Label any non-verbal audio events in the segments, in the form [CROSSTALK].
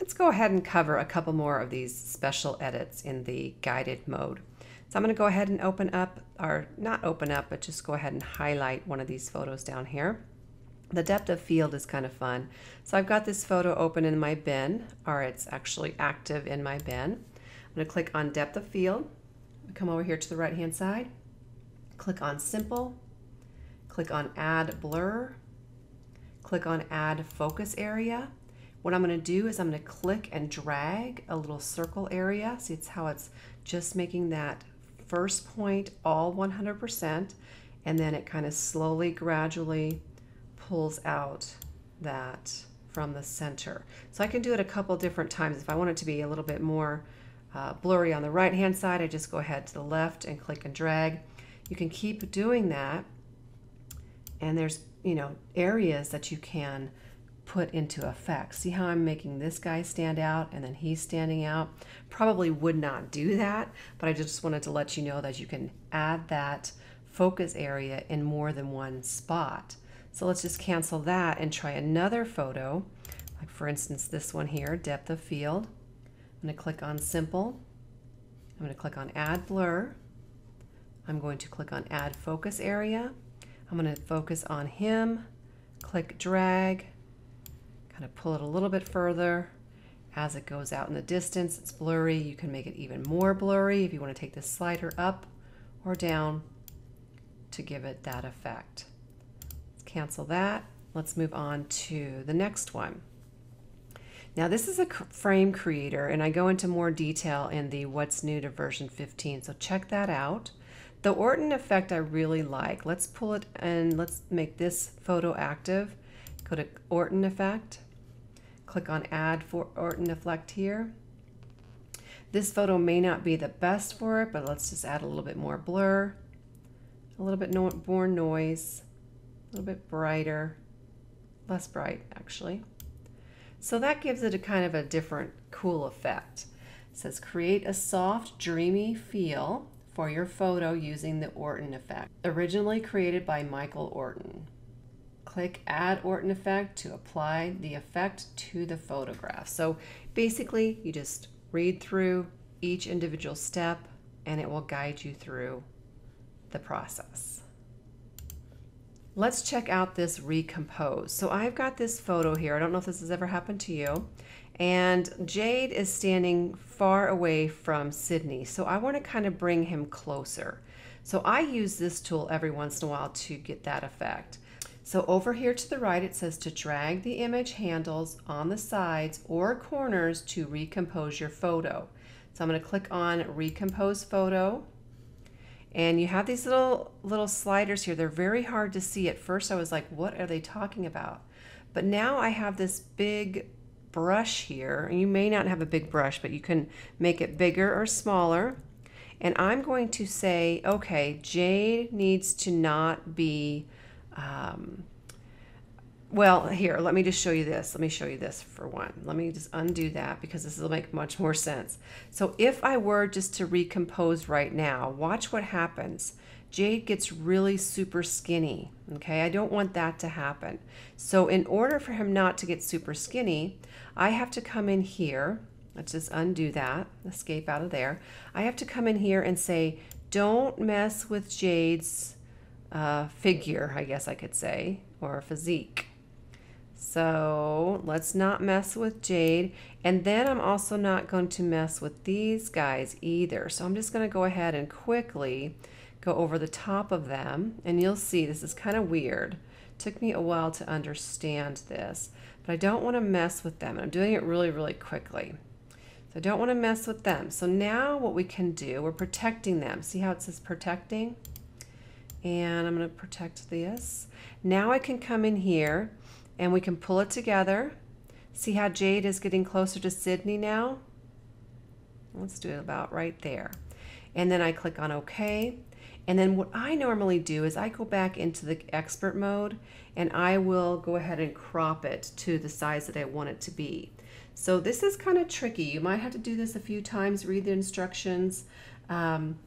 Let's go ahead and cover a couple more of these special edits in the guided mode. So I'm going to go ahead and open up, or not open up, but just go ahead and highlight one of these photos down here. The depth of field is kind of fun. So I've got this photo open in my bin, or it's actually active in my bin. I'm going to click on depth of field, come over here to the right hand side, click on simple, click on add blur, click on add focus area. What I'm going to do is I'm going to click and drag a little circle area. See, it's how it's just making that first point all 100%, and then it kind of slowly, gradually pulls out that from the center. So I can do it a couple different times. If I want it to be a little bit more uh, blurry on the right hand side, I just go ahead to the left and click and drag. You can keep doing that and there's you know areas that you can put into effect. See how I'm making this guy stand out and then he's standing out? Probably would not do that, but I just wanted to let you know that you can add that focus area in more than one spot. So let's just cancel that and try another photo. Like for instance, this one here, depth of field. I'm going to click on simple. I'm going to click on add blur. I'm going to click on add focus area. I'm going to focus on him, click drag, kind of pull it a little bit further. As it goes out in the distance, it's blurry. You can make it even more blurry if you want to take the slider up or down to give it that effect. Let's cancel that. Let's move on to the next one. Now this is a frame creator and I go into more detail in the what's new to version 15, so check that out. The Orton effect I really like. Let's pull it and let's make this photo active. Go to Orton effect, click on add for Orton effect here. This photo may not be the best for it, but let's just add a little bit more blur, a little bit more noise, a little bit brighter, less bright actually. So that gives it a kind of a different cool effect. It says create a soft, dreamy feel for your photo using the Orton effect, originally created by Michael Orton. Click Add Orton Effect to apply the effect to the photograph. So basically, you just read through each individual step and it will guide you through the process. Let's check out this recompose. So I've got this photo here. I don't know if this has ever happened to you. And Jade is standing far away from Sydney. So I want to kind of bring him closer. So I use this tool every once in a while to get that effect. So over here to the right, it says to drag the image handles on the sides or corners to recompose your photo. So I'm going to click on recompose photo and you have these little little sliders here. They're very hard to see. At first I was like, what are they talking about? But now I have this big brush here. You may not have a big brush, but you can make it bigger or smaller. And I'm going to say, okay, Jade needs to not be um, well, here, let me just show you this. Let me show you this for one. Let me just undo that because this will make much more sense. So if I were just to recompose right now, watch what happens. Jade gets really super skinny, okay? I don't want that to happen. So in order for him not to get super skinny, I have to come in here. Let's just undo that, escape out of there. I have to come in here and say, don't mess with Jade's uh, figure, I guess I could say, or physique. So let's not mess with Jade. And then I'm also not going to mess with these guys either. So I'm just going to go ahead and quickly go over the top of them. And you'll see this is kind of weird. Took me a while to understand this, but I don't want to mess with them. And I'm doing it really, really quickly. So I don't want to mess with them. So now what we can do, we're protecting them. See how it says protecting? And I'm going to protect this. Now I can come in here and we can pull it together. See how Jade is getting closer to Sydney now? Let's do it about right there. And then I click on OK. And then what I normally do is I go back into the expert mode and I will go ahead and crop it to the size that I want it to be. So this is kind of tricky. You might have to do this a few times, read the instructions. Um,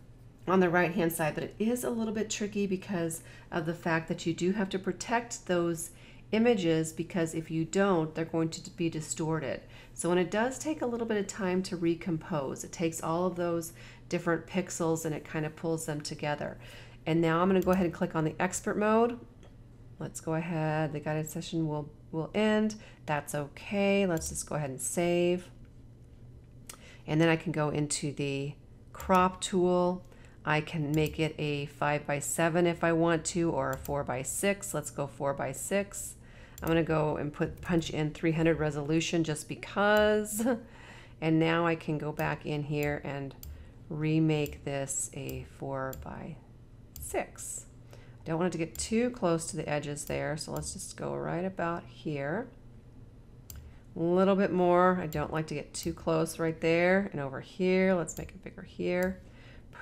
on the right hand side, but it is a little bit tricky because of the fact that you do have to protect those images because if you don't, they're going to be distorted. So when it does take a little bit of time to recompose, it takes all of those different pixels and it kind of pulls them together. And now I'm going to go ahead and click on the expert mode. Let's go ahead. The guided session will, will end. That's okay. Let's just go ahead and save. And then I can go into the crop tool I can make it a 5 by 7 if I want to, or a 4 by 6. Let's go 4 by 6. I'm going to go and put punch in 300 resolution just because. [LAUGHS] And now I can go back in here and remake this a 4 by 6. Don't want it to get too close to the edges there, so let's just go right about here. A little bit more. I don't like to get too close right there. And over here, let's make it bigger here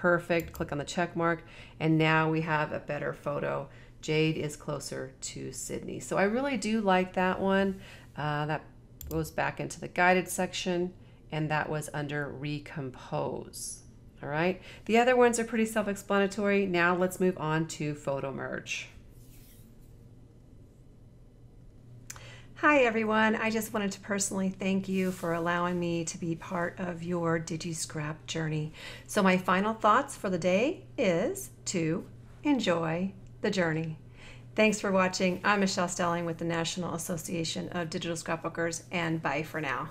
perfect. Click on the check mark. And now we have a better photo. Jade is closer to Sydney. So I really do like that one. Uh, that goes back into the guided section and that was under recompose. All right. The other ones are pretty self-explanatory. Now let's move on to photo merge. Hi everyone, I just wanted to personally thank you for allowing me to be part of your DigiScrap journey. So my final thoughts for the day is to enjoy the journey. Thanks for watching. I'm Michelle Stelling with the National Association of Digital Scrapbookers and bye for now.